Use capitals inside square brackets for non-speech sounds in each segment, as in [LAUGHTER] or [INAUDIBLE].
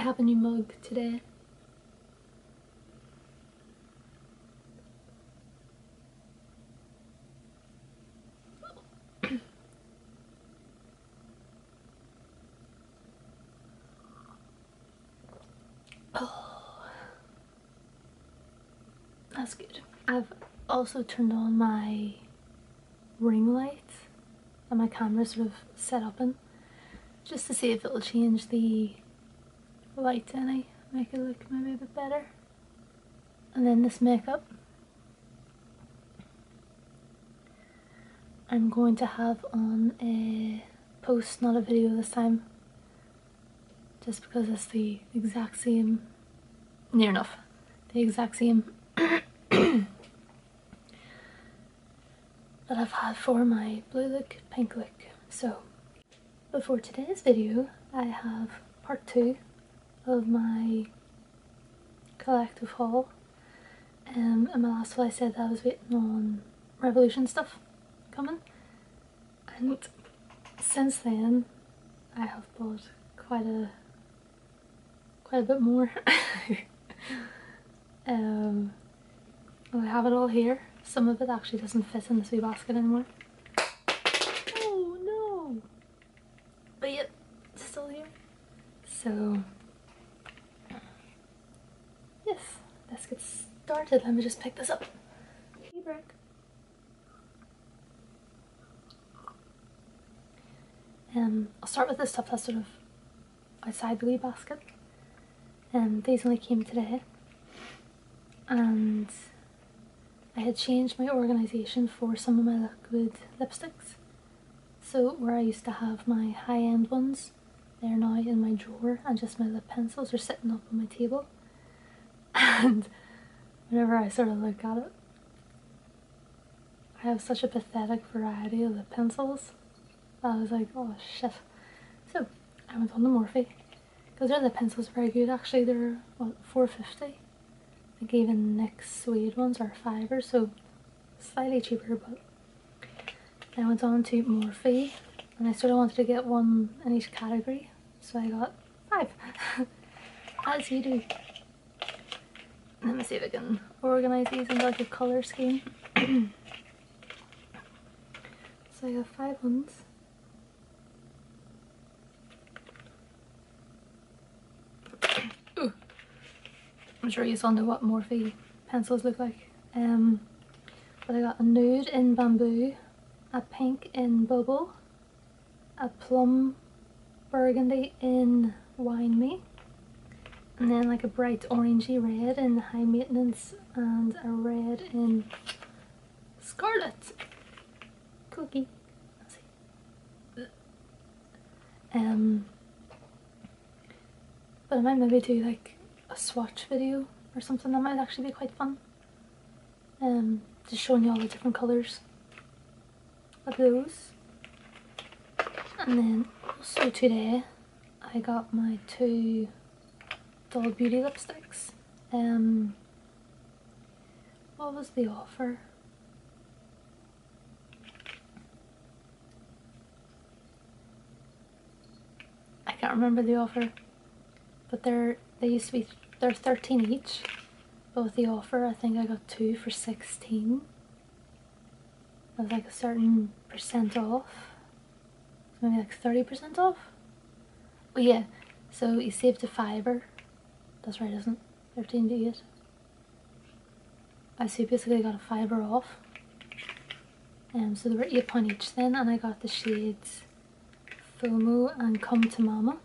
I have a new mug today. [COUGHS] oh, that's good. I've also turned on my ring light and my camera sort of set up in just to see if it'll change the light any, make it look maybe a bit better. And then this makeup I'm going to have on a post, not a video this time, just because it's the exact same, near enough, the exact same [COUGHS] that I've had for my blue look, pink look. So before today's video I have part two of my collective haul. Um, in my last one I said I was waiting on Revolution stuff coming and since then I have bought quite a quite a bit more. [LAUGHS] um, I have it all here. Some of it actually doesn't fit in this wee basket anymore. Oh no! But yet, it's still here. So, yes, let's get started. Let me just pick this up. break. Um, I'll start with the stuff that's sort of outside the wee basket. Um, these only came today. And I had changed my organisation for some of my liquid lipsticks. So where I used to have my high-end ones, they're now in my drawer and just my lip pencils are sitting up on my table. [LAUGHS] And whenever I sort of look at it, I have such a pathetic variety of lip pencils. I was like, oh shit. So I went on the Morphe because their lip pencils are very good actually. They're what 450. I gave in NYX suede ones are fiver, so slightly cheaper, but I went on to Morphe and I sort of wanted to get one in each category, so I got five, [LAUGHS] as you do. Let me see if I can organise these into like a colour scheme. [CLEARS THROAT] so I got five ones. I'm sure you all know what Morphe pencils look like. Um, but I got a nude in bamboo, a pink in bubble, a plum burgundy in wine me, and then like a bright orangey red in high maintenance and a red in scarlet cookie. Um, but I might maybe do like a swatch video or something that might actually be quite fun. Um, just showing you all the different colours of those. And then also today I got my two Doll Beauty lipsticks. Um, what was the offer? I can't remember the offer, but they're they used to be they're 13 each, but with the offer I think I got two for 16. It was like a certain percent off. maybe like 30% off? Oh yeah, so you saved a fiver. That's right, isn't it? 13 to 8. I see basically got a fiver off. Um, so they were £8 each then and I got the shades FOMO and Come to Mama.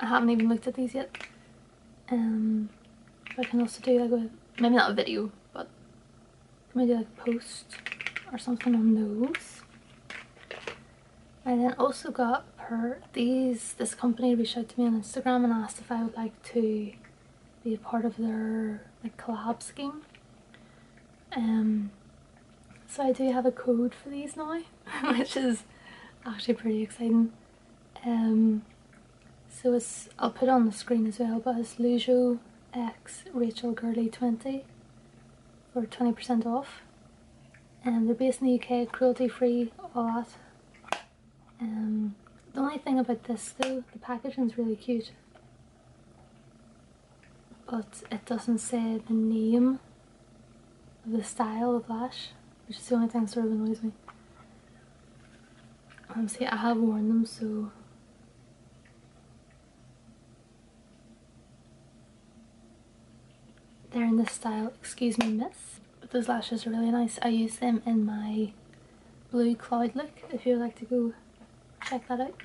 I haven't even looked at these yet. Um, I can also do like a, maybe not a video, but maybe like a post or something on those. I then also got her these, this company reached out to me on Instagram and asked if I would like to be a part of their like collab scheme. Um, so I do have a code for these now, [LAUGHS] which is actually pretty exciting. Um, so it's, I'll put it on the screen as well, but it's Lujo X Rachel Gourley 20 for 20% off. And they're based in the UK, cruelty free, all that. Thing about this though, the packaging is really cute. but it doesn't say the name of the style of lash, which is the only thing that sort of annoys me. Um, see, I have worn them, so they're in this style, excuse me miss. But those lashes are really nice. I use them in my blue cloud look, if you'd like to go check that out.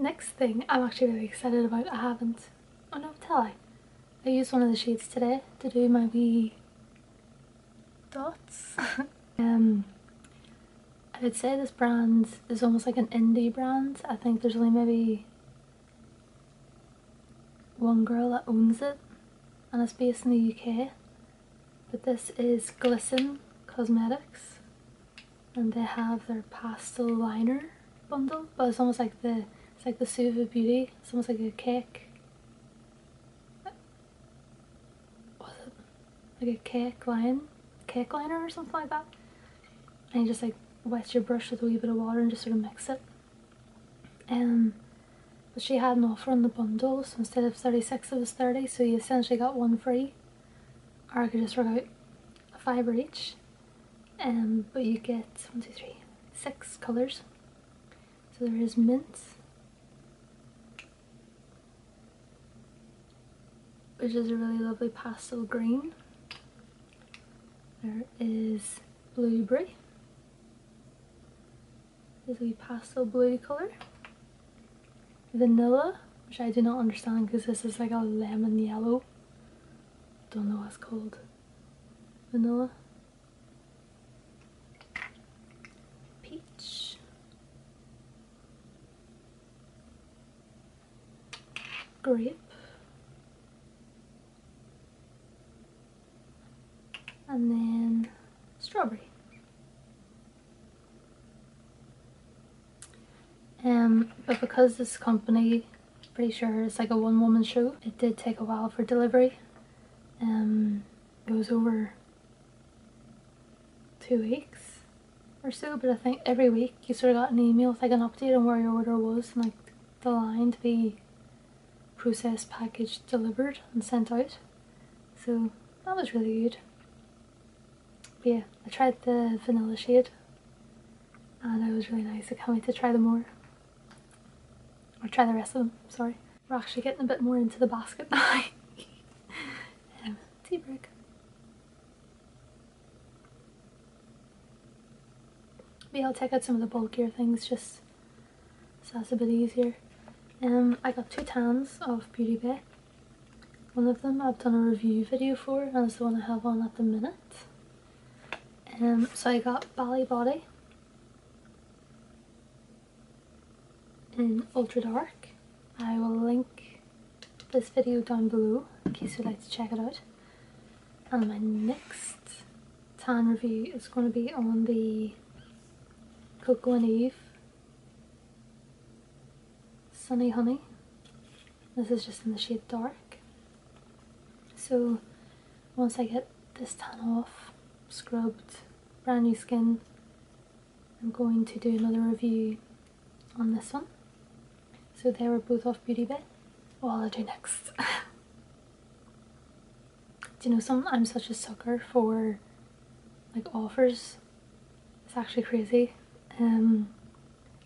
Next thing I'm actually really excited about, I haven't, oh no tell I, I used one of the shades today to do my wee dots. [LAUGHS] um, I would say this brand is almost like an indie brand. I think there's only maybe one girl that owns it and it's based in the UK. But this is Glisten Cosmetics and they have their pastel liner bundle but it's almost like the it's like the Suva Beauty. It's almost like a cake. Was it? Like a cake line? Cake liner or something like that. And you just like wet your brush with a wee bit of water and just sort of mix it. Um, but she had an offer on the bundle, so instead of 36 it was 30, so you essentially got one free. Or I could just work out a fiver each. Um, but you get one, two, three, six colours. So there is mint, which is a really lovely pastel green. There is blueberry, is a pastel blue colour. Vanilla, which I do not understand because this is like a lemon yellow. Don't know what it's called. Vanilla. Peach. Grape. And then strawberry. Um, but because this company, pretty sure it's like a one woman show, it did take a while for delivery. Um, it was over two weeks or so, but I think every week you sort of got an email with like an update on where your order was and like the line to be processed, packaged, delivered and sent out. So that was really good. Yeah, I tried the vanilla shade and it was really nice. I can't wait to try them more. Or try the rest of them, sorry. We're actually getting a bit more into the basket now. [LAUGHS] um, tea break. Maybe I'll take out some of the bulkier things just so that's a bit easier. Um, I got two tans of Beauty Bay. One of them I've done a review video for and it's the one I have on at the minute. Um, so I got Bali Body in Ultra Dark. I will link this video down below in case you'd like to check it out. And my next tan review is going to be on the Coco and Eve Sunny Honey. This is just in the shade Dark. So once I get this tan off, scrubbed, brand new skin, I'm going to do another review on this one. So they were both off Beauty Bay. What will I do next? [LAUGHS] do you know something? I'm such a sucker for like offers. It's actually crazy. Um,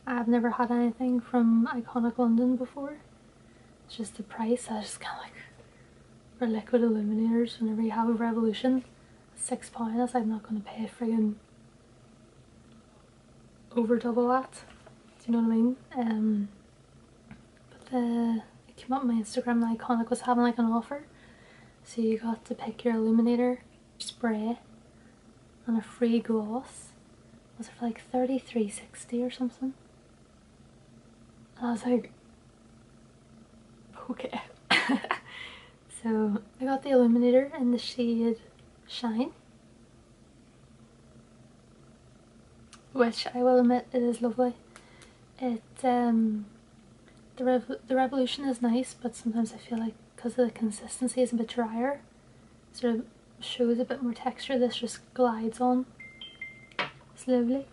I've never had anything from Iconic London before. It's just the price. I just kind of like for liquid illuminators whenever you have a revolution, six pounds. I'm not gonna pay friggin' over double that. Do you know what I mean? Um, the it came up on my Instagram the Iconic was having like an offer. So you got to pick your illuminator spray and a free gloss. Was it for like 33.60 or something? And I was like, okay. [LAUGHS] so I got the illuminator in the shade Shine. Which I will admit it is lovely. It um the, rev the Revolution is nice, but sometimes I feel like because of the consistency is a bit drier, sort of shows a bit more texture. This just glides on. It's lovely.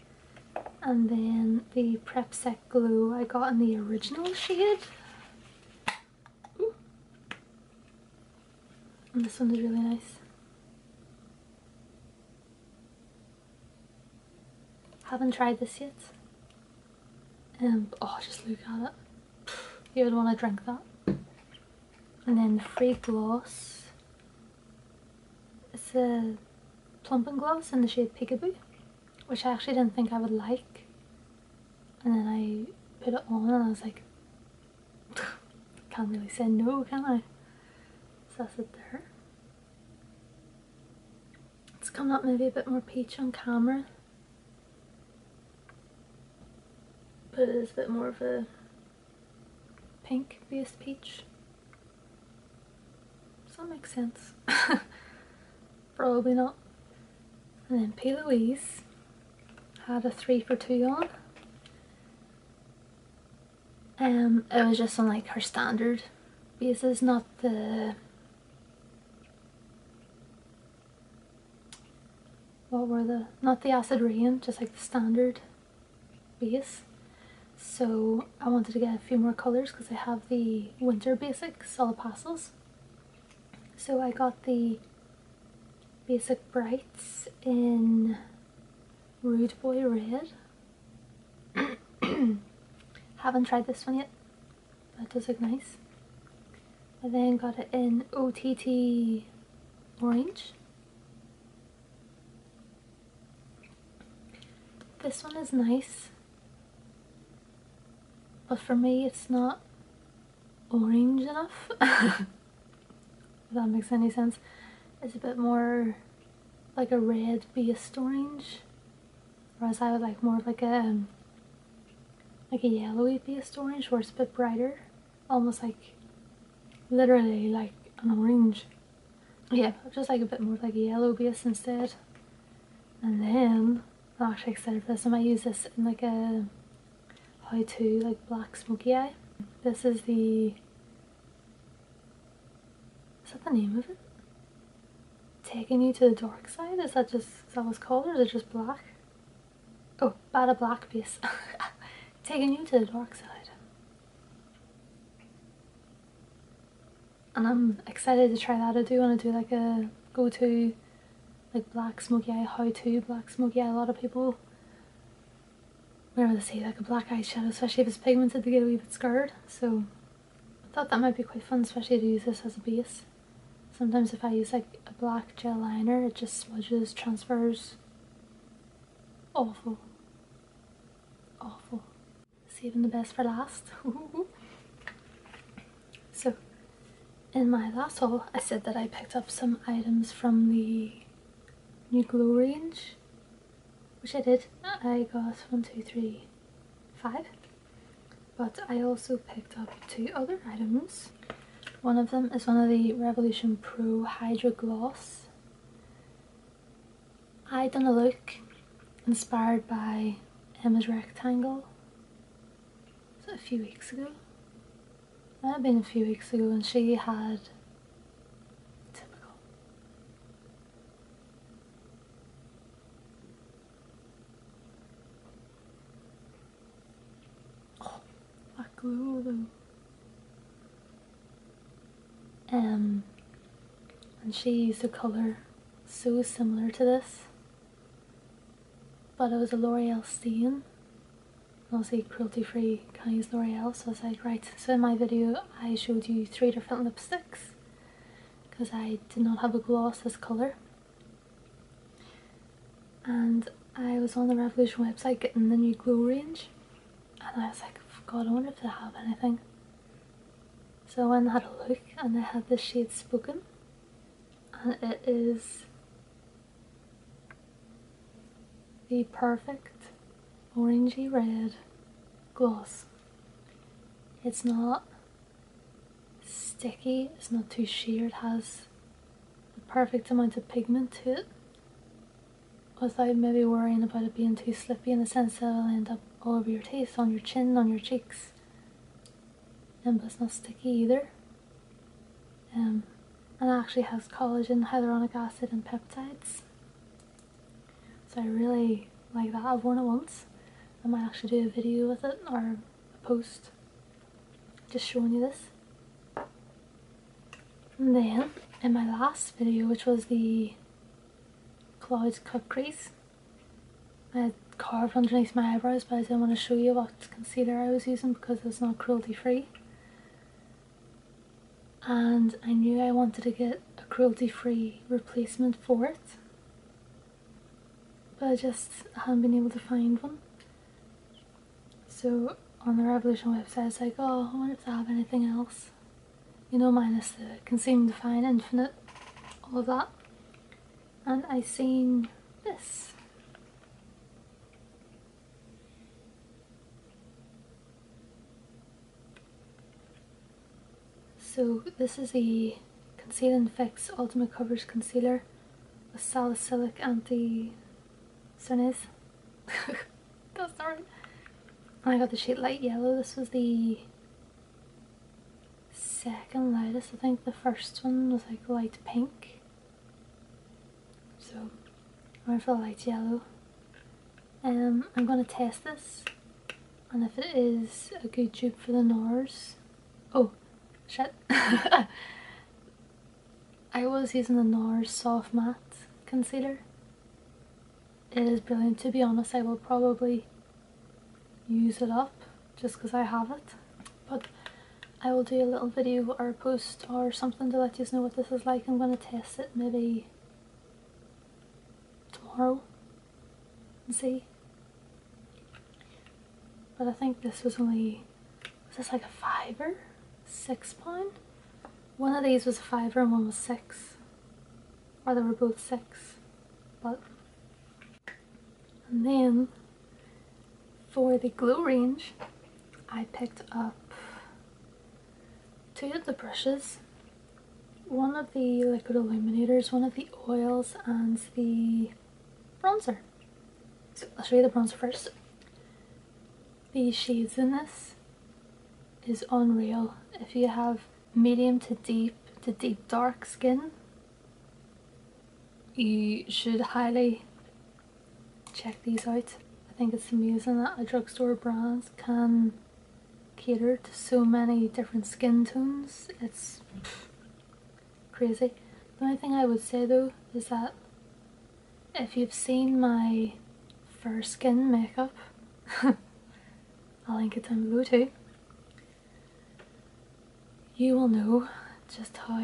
And then the Prep Set Glow I got in the original shade. And this one is really nice. Haven't tried this yet. Um, oh, just look at it. You would want to drink that. And then the free gloss. It's a plumping gloss in the shade Peekaboo, which I actually didn't think I would like. And then I put it on and I was like, [LAUGHS] can't really say no, can I? So that's it there. It's coming up maybe a bit more peach on camera. But it is a bit more of a pink based peach. Does that make sense? [LAUGHS] Probably not. And then P. Louise had a three for two on. Um, it was just on like her standard bases, not the what were the not the acid rain, just like the standard base. So I wanted to get a few more colours because I have the winter basic solid pastels. So I got the basic brights in Rude Boy Red. [COUGHS] Haven't tried this one yet. That does look nice. I then got it in OTT Orange. This one is nice. But for me it's not orange enough. [LAUGHS] if that makes any sense. It's a bit more like a red based orange. Whereas I would like more of like a um, like a yellowy based orange where it's a bit brighter. Almost like literally like an orange. Yeah, just like a bit more like a yellow base instead. And then I'm actually excited for this. I might use this in like a how to like black smoky eye. This is the is that the name of it? Taking you to the dark side? Is that just is that what's called or is it just black? Oh, bad a Black base. [LAUGHS] taking you to the dark side. And I'm excited to try that. I do want to do like a go-to like black smoky eye, how to black smoky eye. A lot of people whenever they see like a black eyeshadow, especially if it's pigmented, they get a wee bit scared. So I thought that might be quite fun, especially to use this as a base. Sometimes if I use like a black gel liner, it just smudges, transfers. Awful. Awful saving the best for last. [LAUGHS] so, in my last haul, I said that I picked up some items from the new Glow range, which I did. I got one, two, three, five. But I also picked up two other items. One of them is one of the Revolution Pro Hydra Gloss. I done a look inspired by Emma's Rectangle a few weeks ago? Might have been a few weeks ago and she had typical Oh that glow though. Um and she used a colour so similar to this. But it was a L'Oreal stain obviously cruelty free can use L'Oreal. So I was like right so in my video I showed you three different lipsticks because I did not have a gloss this colour and I was on the Revolution website getting the new glow range. And I was like god I wonder if they have anything. So I went and had a look and they had this shade Spoken it is the perfect orangey red gloss. It's not sticky, it's not too sheer, it has the perfect amount of pigment to it without maybe worrying about it being too slippy in the sense that it'll end up all over your teeth, on your chin, on your cheeks. And but it's not sticky either. Um, and actually has collagen, hyaluronic acid and peptides. So I really like that. I've worn it once I might actually do a video with it or a post just showing you this. And then in my last video, which was the Clouds Cut Crease, I had carved underneath my eyebrows but I didn't want to show you what concealer I was using because it's not cruelty free. And I knew I wanted to get a cruelty free replacement for it. But I just hadn't been able to find one. So on the Revolution website I was like, oh I wonder if they have anything else. You know minus the Conceal Define Infinite, all of that. And I seen this. So this is the Conceal and Fix Ultimate Coverage Concealer with Salicylic Anti Cernise. [LAUGHS] That's not right. I got the shade Light Yellow. This was the second lightest. I think the first one was like light pink. So I went for the light yellow. Um, I'm going to test this and if it is a good dupe for the NARS. Oh, shit. [LAUGHS] I was using the NARS Soft Matte Concealer. It is brilliant. To be honest, I will probably use it up just because I have it. But I will do a little video or post or something to let you know what this is like. I'm going to test it maybe tomorrow and see. But I think this was only, was this like a fiver? Six pound? One of these was a fiver and one was six. Or they were both six. But, and then for the glow range, I picked up two of the brushes, one of the liquid illuminators, one of the oils, and the bronzer. So I'll show you the bronzer first. The shades in this is unreal. If you have medium to deep to deep dark skin, you should highly check these out. I think it's amazing that a drugstore brand can cater to so many different skin tones. It's crazy. The only thing I would say though is that if you've seen my fair skin makeup, [LAUGHS] I'll link it down below too, you will know just how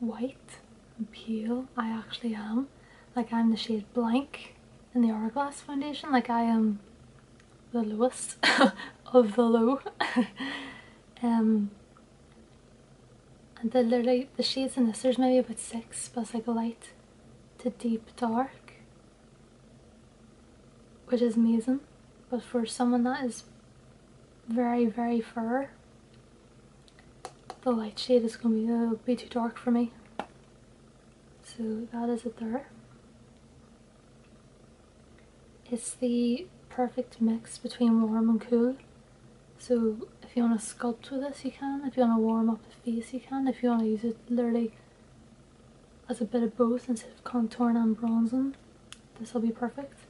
white and pale I actually am. Like I'm the shade blank in the Hourglass foundation, like I am the lowest [LAUGHS] of the low. [LAUGHS] um, and the literally the shades in this there's maybe about six, but it's like a light to deep dark, which is amazing. But for someone that is very very fair, the light shade is going to be, uh, be too dark for me. So that is it there. It's the perfect mix between warm and cool. So if you want to sculpt with this you can, if you want to warm up the face you can, if you want to use it literally as a bit of both instead of contouring and bronzing, this will be perfect.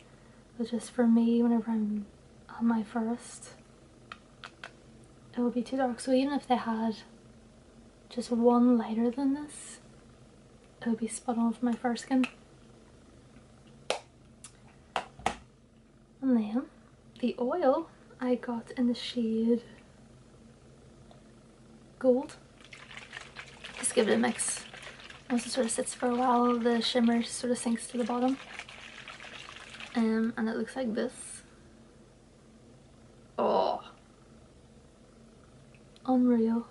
But just for me, whenever I'm on my first, it will be too dark. So even if they had just one lighter than this, it would be spot on for my fair skin. And then the oil I got in the shade Gold. Just give it a mix. Once it sort of sits for a while, the shimmer sort of sinks to the bottom. Um, and it looks like this. Oh! Unreal.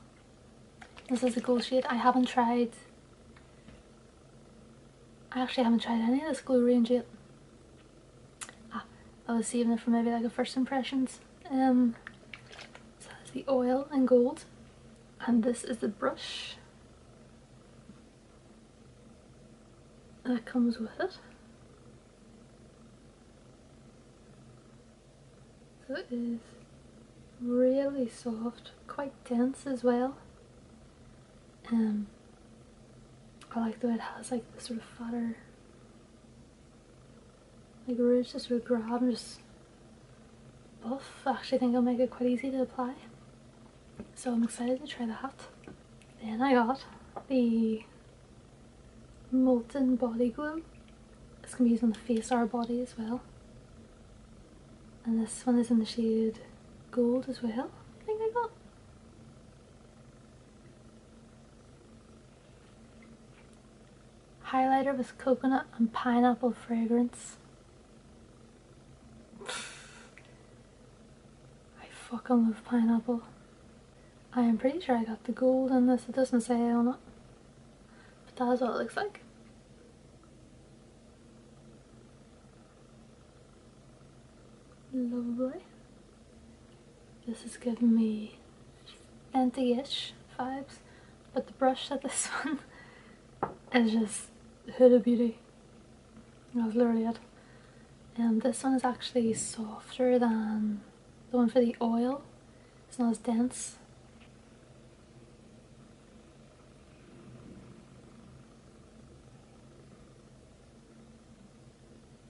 This is a gold shade. I haven't tried... I actually haven't tried any of this glow range yet. I was saving it for maybe like a first impressions. Um, so that's the oil and gold. And this is the brush that comes with it. So it is really soft, quite dense as well. Um, I like the way it has like the sort of fatter like rouge just sort of grab and just buff. I actually think it'll make it quite easy to apply. So I'm excited to try that. Then I got the Molten Body Glow. This can be used on the face or body as well. And this one is in the shade Gold as well, I think I got. Highlighter with coconut and pineapple fragrance. I fucking love pineapple. I am pretty sure I got the gold in this, it doesn't say on it. But that is what it looks like. Lovely. This is giving me Fenty-ish vibes, but the brush at this [LAUGHS] one is just Huda Beauty. That's literally it. And this one is actually softer than the one for the oil. It's not as dense.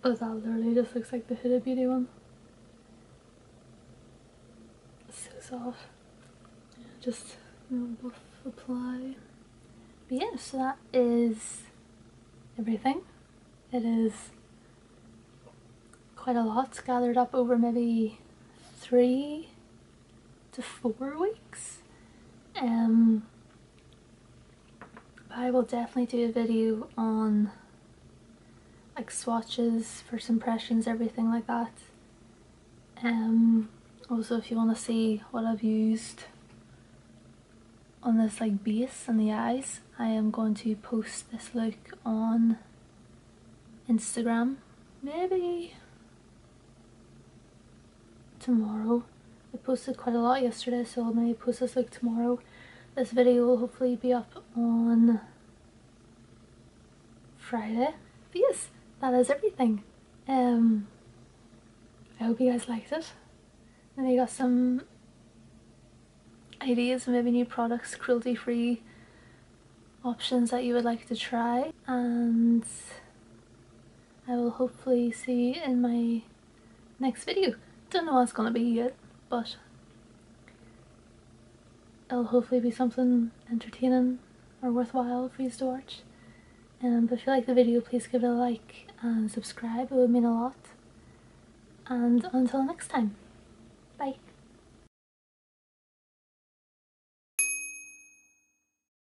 But that literally just looks like the Huda Beauty one. It's so soft. Just buff apply. But yeah, so that is everything. It is quite a lot gathered up over maybe three to four weeks. Um, I will definitely do a video on like swatches, first impressions, everything like that. Um, also if you want to see what I've used on this like base and the eyes, I am going to post this look on Instagram, maybe tomorrow. I posted quite a lot yesterday so I'll maybe post this look tomorrow. This video will hopefully be up on Friday. But yes, that is everything. Um, I hope you guys liked it. And I got some ideas, maybe new products, cruelty free options that you would like to try. And I will hopefully see you in my next video. Don't know what it's gonna be yet, but it'll hopefully be something entertaining or worthwhile for you to watch. Um, if you like the video, please give it a like and subscribe, it would mean a lot. And until next time.